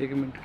एक मिनट।